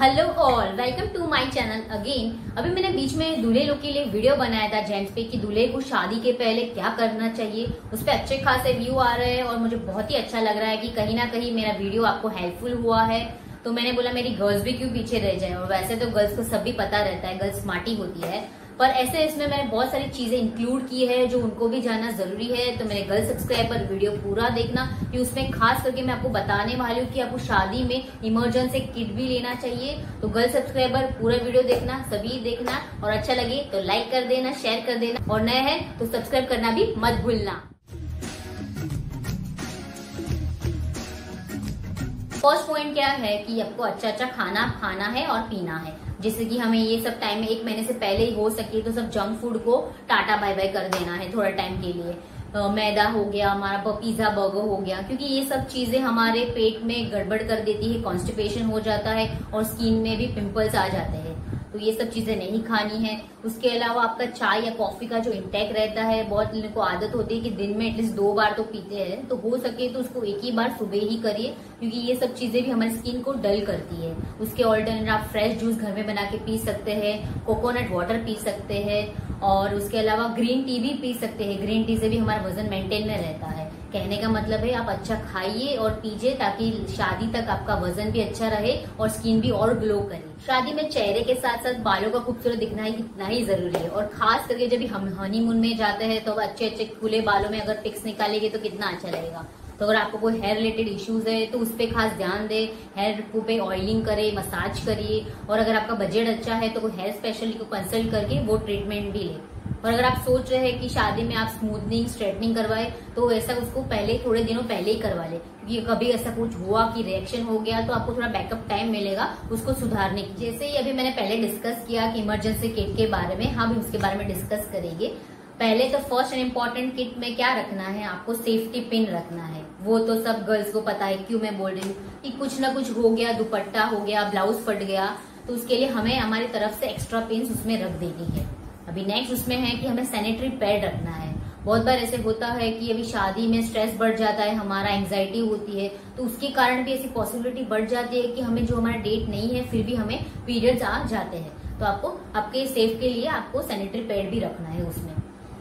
Hello all welcome to my channel again अभी मैंने बीच में दूल्हे लोग के लिए वीडियो बनाया था जेंट्स पे कि दूल्हे को शादी के पहले क्या करना चाहिए। उस पर अच्छे खासे व्यू आ रहे हैं और मुझे बहुत ही अच्छा लग रहा है कि कहीं ना कहीं मेरा वीडियो आपको हेल्पफुल हुआ है। तो मैंने बोला मेरी गर्ल्स भी क्यों पीछे रह जाए? और वैसे तो गर्ल्स को सब भी पता रहता है गर्ल्स स्मार्टी होती है। पर ऐसे इसमें मैंने बहुत सारी चीज़ें इंक्लूड की है जो उनको भी जानना ज़रूरी है। तो मेरे गर्ल सब्सक्राइबर वीडियो पूरा देखना, कि उसमें खास करके मैं आपको बताने वाली हूँ कि आपको शादी में इमरजेंसी किट भी लेना चाहिए। तो गर्ल सब्सक्राइबर पूरा वीडियो देखना, सभी देखना, और अच्छा लगे तो लाइक कर देना शेयर कर देना। और नए है तो सब्सक्राइब करना भी मत भूलना। फ़र्स्ट पॉइंट क्या है कि आपको अच्छा अच्छा खाना खाना है और पीना है। जैसे कि हमें ये सब टाइम में एक महीने से पहले ही हो सके तो सब जंक फ़ूड को टाटा बाय बाय कर देना है थोड़ा टाइम के लिए। मैदा हो गया, हमारा पिज्जा बर्गर हो गया, क्योंकि ये सब चीज़ें हमारे पेट में गड़बड़ कर देती है कॉन्स्टिपेशन हो जाता है और स्किन में भी पिंपल्स आ जाते हैं। तो ये सब चीज़ें नहीं खानी है। उसके अलावा आपका चाय या कॉफ़ी का जो इंटेक रहता है, बहुत लोगों को आदत होती है कि दिन में एटलीस्ट दो बार तो पीते हैं। तो हो सके तो उसको एक ही बार सुबह ही करिए, क्योंकि ये सब चीज़ें भी हमारी स्किन को डल करती है। उसके ऑल्टरनेट आप फ्रेश जूस घर में बना के पी सकते हैं कोकोनट वाटर पी सकते हैं, और उसके अलावा ग्रीन टी भी पी सकते हैं। ग्रीन टी से भी हमारा वज़न मेंटेन में रहता है। कहने का मतलब है, आप अच्छा खाइए और पीजिए ताकि शादी तक आपका वज़न भी अच्छा रहे और स्किन भी और ग्लो करे। शादी में चेहरे के साथ साथ बालों का खूबसूरत दिखना ही कितना ही ज़रूरी है। और खास करके जब हम हनीमून में जाते हैं तो अच्छे अच्छे खुले बालों में अगर पिक्स निकालेंगे तो कितना अच्छा लगेगा। तो अगर आपको कोई हेयर रिलेटेड इश्यूज़ है तो उस पर खास ध्यान दे। हेयर को पे ऑयलिंग करे मसाज करिए। और अगर आपका बजट अच्छा है तो कोई हेयर स्पेशलिस्ट को कंसल्ट करके वो ट्रीटमेंट भी ले। और अगर आप सोच रहे हैं कि शादी में आप स्मूथनिंग स्ट्रेटनिंग करवाए तो ऐसा उसको पहले, थोड़े दिनों पहले ही करवा ले। क्योंकि कभी ऐसा कुछ हुआ कि रिएक्शन हो गया तो आपको थोड़ा बैकअप टाइम मिलेगा, उसको सुधारने की जैसे ही अभी मैंने पहले डिस्कस किया कि इमरजेंसी किट के बारे में, हम उसके बारे में डिस्कस करेंगे। पहले तो फ़र्स्ट एंड इम्पोर्टेंट किट में क्या रखना है? आपको सेफ्टी पिन रखना है। वो तो सब गर्ल्स को पता है, क्यों मैं बोल रही हूँ कि कुछ ना कुछ हो गया, दुपट्टा हो गया ब्लाउज फट गया तो उसके लिए हमें हमारी तरफ़ से एक्स्ट्रा पिन उसमें रख देनी है। अभी नेक्स्ट उसमें है कि हमें सैनिटरी पैड रखना है। बहुत बार ऐसे होता है कि अभी शादी में स्ट्रेस बढ़ जाता है, हमारा एंग्जाइटी होती है तो उसके कारण भी ऐसी पॉसिबिलिटी बढ़ जाती है कि हमें जो हमारा डेट नहीं है, फिर भी हमें पीरियड्स आ जाते हैं। तो आपको, आपके सेफ़ के लिए आपको सैनिटरी पैड भी रखना है उसमें।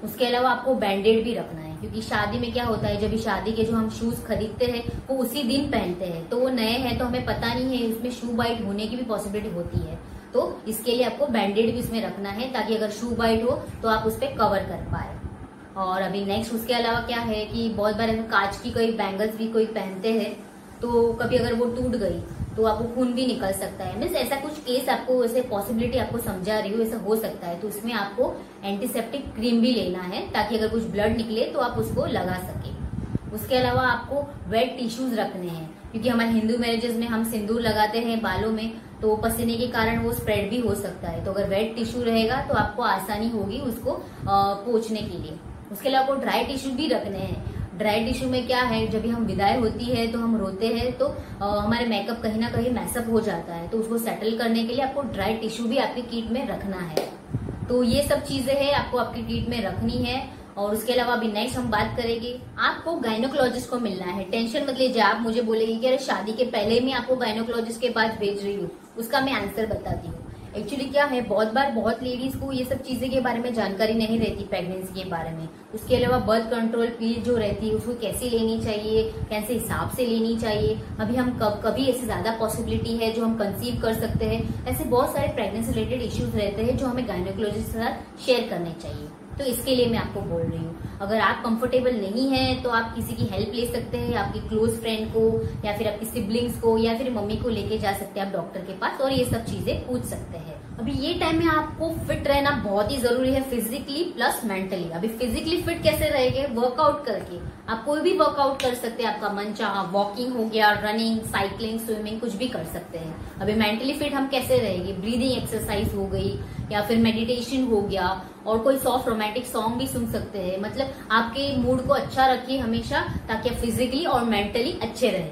उसके अलावा आपको बैंडेड भी रखना है। क्योंकि शादी में क्या होता है, जब शादी के जो हम शूज़ खरीदते हैं, वो उसी दिन पहनते हैं। तो वो नए हैं तो हमें पता नहीं है उसमें शू बाइट होने की भी पॉसिबिलिटी होती है। तो इसके लिए आपको बैंडेड भी उसमें रखना है, ताकि अगर शू बाइट हो तो आप उस पर कवर कर पाए। और अभी नेक्स्ट उसके अलावा क्या है कि बहुत बार कांच की कोई बैंगल्स भी कोई पहनते हैं तो कभी अगर वो टूट गई तो आपको खून भी निकल सकता है। मीन्स ऐसा कुछ केस आपको, ऐसे पॉसिबिलिटी आपको समझा रही हो, ऐसा हो सकता है तो उसमें आपको एंटीसेप्टिक क्रीम भी लेना है, ताकि अगर कुछ ब्लड निकले तो आप उसको लगा सके। उसके अलावा आपको वेट टिश्यूज रखने हैं, क्योंकि हमारे हिंदू मैरिजेस में हम सिंदूर लगाते हैं बालों में तो पसीने के कारण वो स्प्रेड भी हो सकता है। तो अगर वेट टिश्यू रहेगा तो आपको आसानी होगी उसको पोछने के लिए। उसके अलावा आपको ड्राई टिश्यू भी रखने हैं। ड्राई टिश्यू में क्या है जब भी हम विदाई होती है तो हम रोते हैं तो आ, हमारे मेकअप कहीं ना कहीं मैसअप हो जाता है। तो उसको सेटल करने के लिए आपको ड्राई टिश्यू भी आपकी किट में रखना है। तो ये सब चीज़ें हैं आपको आपकी किट में रखनी है। और उसके अलावा अभी नेक्स्ट हम बात करेंगे आपको गायनोकोलॉजिस्ट को मिलना है। टेंशन मत लीजिए आप मुझे बोलेगी कि अरे शादी के पहले ही मैं आपको गायनोकोलॉजिस्ट के पास भेज रही हूँ उसका मैं आंसर बताती हूँ। एक्चुअली क्या है? बहुत बार बहुत लेडीज़ को ये सब चीज़ें के बारे में जानकारी नहीं रहती प्रेगनेंसी के बारे में। उसके अलावा बर्थ कंट्रोल पील जो रहती है, उसको कैसे लेनी चाहिए? कैसे हिसाब से लेनी चाहिए? अभी हम कब, कभी ऐसी ज़्यादा पॉसिबिलिटी है जो हम कंसीव कर सकते हैं? ऐसे बहुत सारे प्रेगनेंसी रिलेटेड इश्यूज़ रहते हैं जो हमें गायनोकोलॉजिस्ट के साथ शेयर करने चाहिए। तो इसके लिए मैं आपको बोल रही हूँ। अगर आप कंफर्टेबल नहीं है तो आप किसी की हेल्प ले सकते हैं, आपकी क्लोज फ्रेंड को, या फिर आपकी सिबलिंग्स को, या फिर मम्मी को लेके जा सकते हैं आप डॉक्टर के पास, और ये सब चीज़ें पूछ सकते हैं। अभी ये टाइम में आपको फिट रहना बहुत ही ज़रूरी है फिजिकली प्लस मेंटली अभी फिजिकली फिट कैसे रहेंगे? वर्कआउट करके। आप कोई भी वर्कआउट कर सकते हैं, आपका मन चाह वॉकिंग हो गया रनिंग साइकिलिंग स्विमिंग कुछ भी कर सकते हैं। अभी मेंटली फिट हम कैसे रहेंगे? ब्रीदिंग एक्सरसाइज हो गई, या फिर मेडिटेशन हो गया, और कोई सॉफ्ट रोमांटिक सॉन्ग भी सुन सकते हैं। मतलब आपके मूड को अच्छा रखिए हमेशा, ताकि आप फिजिकली और मेंटली अच्छे रहे।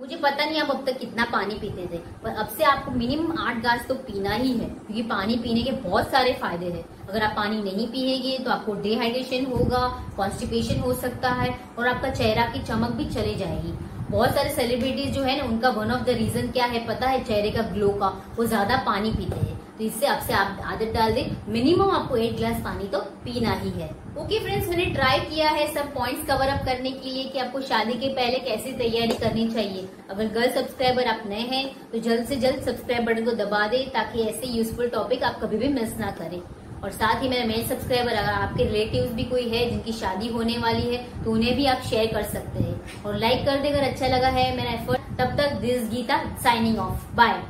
मुझे पता नहीं आप अब तक कितना पानी पीते थे, पर अब से आपको मिनिमम आठ ग्लास तो पीना ही है, क्योंकि पानी पीने के बहुत सारे फ़ायदे हैं। अगर आप पानी नहीं पिएँगे तो आपको डिहाइड्रेशन होगा कॉन्स्टिपेशन हो सकता है, और आपका चेहरा की चमक भी चली जाएगी। बहुत सारे सेलिब्रिटीज जो है ना, उनका वन ऑफ़ द रीजन क्या है, पता है चेहरे का ग्लो का? वो ज़्यादा पानी पीते हैं। तो इससे आपसे आप आदत डाल दें। मिनिमम आपको एक ग्लास पानी तो पीना ही है। ओके okay फ्रेंड्स मैंने ट्राई किया है सब पॉइंट्स कवर अप करने के लिए कि आपको शादी के पहले कैसी तैयारी करनी चाहिए। अगर गर्ल सब्सक्राइबर आप नए हैं तो जल्द से जल्द सब्सक्राइब बटन को दबा दें ताकि ऐसे यूजफुल टॉपिक आप कभी भी मिस ना करें। और साथ ही मेरा मेन सब्सक्राइबर अगर आपके रिलेटिव भी कोई है जिनकी शादी होने वाली है तो उन्हें भी आप शेयर कर सकते हैं। और लाइक कर दे अगर अच्छा लगा है मेरा एफर्ट तब तक this Geeta signing off bye